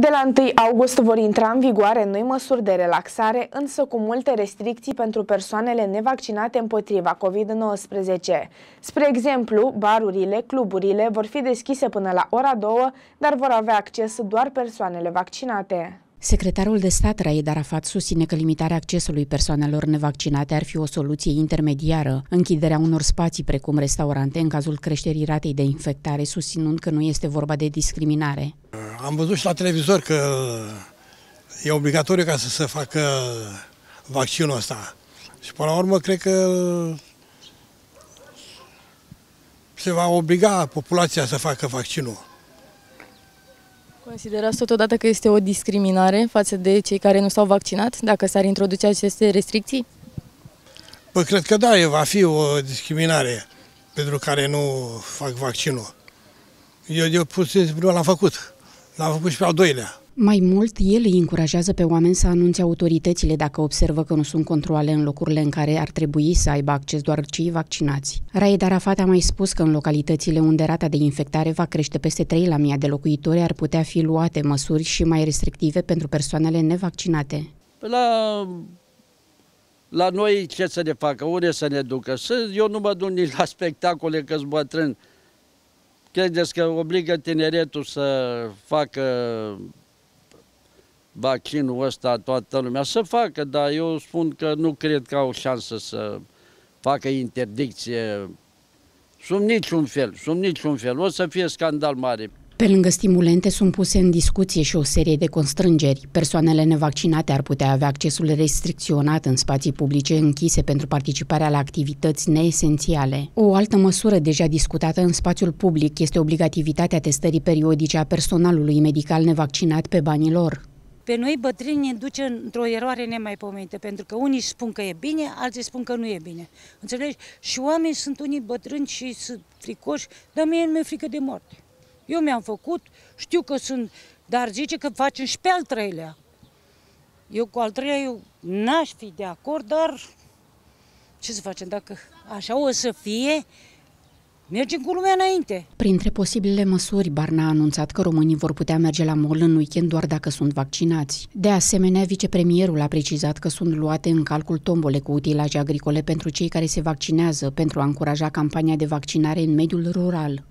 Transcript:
De la 1 august vor intra în vigoare noi măsuri de relaxare, însă cu multe restricții pentru persoanele nevaccinate împotriva COVID-19. Spre exemplu, barurile, cluburile vor fi deschise până la ora 2, dar vor avea acces doar persoanele vaccinate. Secretarul de stat Raed Arafat susține că limitarea accesului persoanelor nevaccinate ar fi o soluție intermediară, închiderea unor spații precum restaurante în cazul creșterii ratei de infectare, susținând că nu este vorba de discriminare. Am văzut și la televizor că e obligatoriu ca să se facă vaccinul ăsta. Și până la urmă cred că se va obliga populația să facă vaccinul. Considerați totodată că este o discriminare față de cei care nu s-au vaccinat, dacă s-ar introduce aceste restricții? Păi cred că da, va fi o discriminare pentru care nu fac vaccinul. Eu, eu pur și simplu l-am făcut. L-am făcut și pe al doilea. Mai mult, el îi încurajează pe oameni să anunțe autoritățile dacă observă că nu sunt controle în locurile în care ar trebui să aibă acces doar cei vaccinați. Raed Arafat a mai spus că în localitățile unde rata de infectare va crește peste 3 la mii de locuitori ar putea fi luate măsuri și mai restrictive pentru persoanele nevaccinate. La, la noi ce să ne facă? Unde să ne ducă? Să, eu nu mă duc nici la spectacole că-s bătrân. Credeți că obligă tineretul să facă vaccinul ăsta toată lumea să facă, dar eu spun că nu cred că au șansă să facă interdicție sub niciun fel, sub niciun fel. O să fie scandal mare. Pe lângă stimulente sunt puse în discuție și o serie de constrângeri. Persoanele nevaccinate ar putea avea accesul restricționat în spații publice închise pentru participarea la activități neesențiale. O altă măsură deja discutată în spațiul public este obligativitatea testării periodice a personalului medical nevaccinat pe banii lor pe noi bătrâni ne duce într-o eroare nemaipomenită, pentru că unii spun că e bine, alții spun că nu e bine. Înțelegi? Și oamenii sunt unii bătrâni și sunt fricoși, dar mie nu mi-e frică de moarte. Eu mi-am făcut, știu că sunt, dar zice că facem și pe al treilea. Eu cu al treilea eu n-aș fi de acord, dar ce să facem? Dacă așa o să fie, Mergem cu lumea înainte. Printre posibile măsuri, Barna a anunțat că românii vor putea merge la mall în weekend doar dacă sunt vaccinați. De asemenea, vicepremierul a precizat că sunt luate în calcul tombole cu utilaje agricole pentru cei care se vaccinează pentru a încuraja campania de vaccinare în mediul rural.